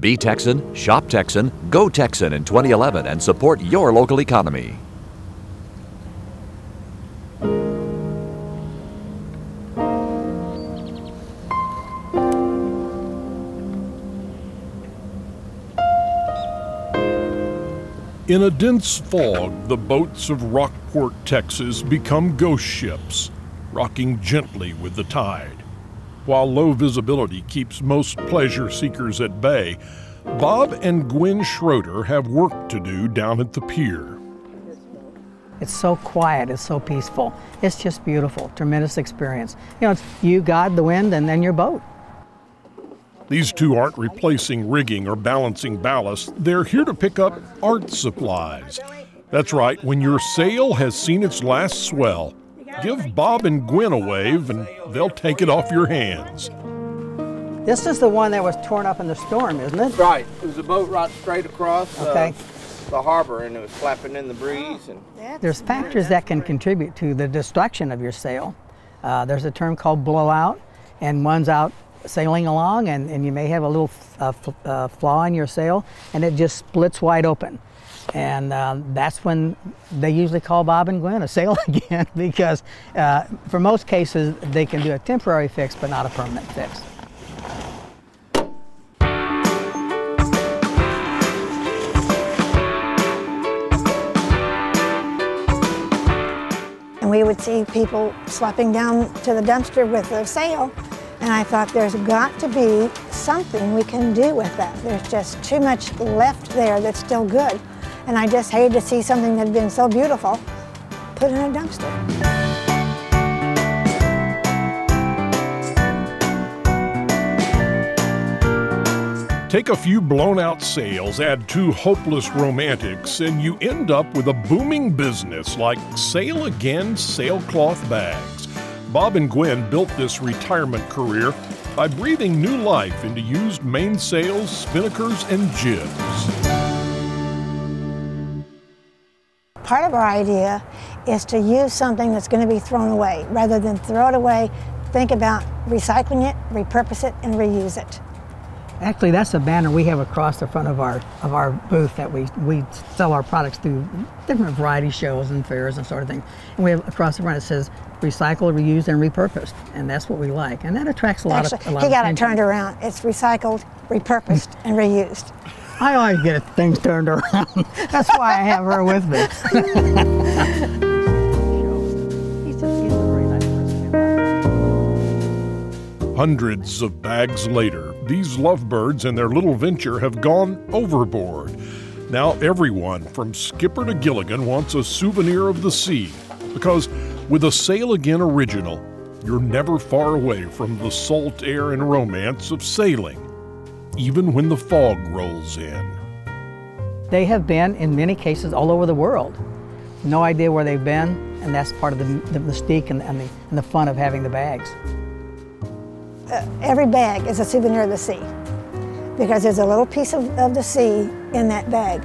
Be Texan, shop Texan, go Texan in 2011 and support your local economy. In a dense fog, the boats of Rockport, Texas become ghost ships, rocking gently with the tide. While low visibility keeps most pleasure seekers at bay, Bob and Gwen Schroeder have work to do down at the pier. It's so quiet, it's so peaceful. It's just beautiful, tremendous experience. You know, it's you, God, the wind, and then your boat. These two aren't replacing rigging or balancing ballast, they're here to pick up art supplies. That's right, when your sail has seen its last swell, give Bob and Gwen a wave and they'll take it off your hands. This is the one that was torn up in the storm, isn't it? Right. It was a boat right straight across uh, the harbor and it was flapping in the breeze. And There's factors that can contribute to the destruction of your sail. Uh, there's a term called blowout, and one's out sailing along, and, and you may have a little uh, f- uh, flaw in your sail, and it just splits wide open. And um, that's when they usually call Bob and Gwen a sail again, because uh, for most cases they can do a temporary fix, but not a permanent fix. And we would see people swapping down to the dumpster with their sail. And I thought there's got to be something we can do with that. There's just too much left there that's still good. And I just hated to see something that had been so beautiful put in a dumpster. Take a few blown out sails, add two hopeless romantics, and you end up with a booming business like Sail Again Sailcloth Bags. Bob and Gwen built this retirement career by breathing new life into used mainsails, spinnakers, and jibs. Part of our idea is to use something that's going to be thrown away. Rather than throw it away, think about recycling it, repurpose it, and reuse it. Actually, that's a banner we have across the front of our of our booth that we we sell our products through different variety shows and fairs and sort of thing. And we have across the front it says recycled, reused, and repurposed, and that's what we like, and that attracts a lot Actually, of a lot he got it turned around. It's recycled, repurposed, and reused. I always get things turned around. that's why I have her with me. Hundreds of bags later, these lovebirds and their little venture have gone overboard. Now everyone, from Skipper to Gilligan, wants a souvenir of the sea. Because with a Sail Again original, you're never far away from the salt air and romance of sailing, even when the fog rolls in. They have been, in many cases, all over the world. No idea where they've been, and that's part of the, the mystique and, and, the, and the fun of having the bags. Uh, every bag is a souvenir of the sea because there's a little piece of, of the sea in that bag.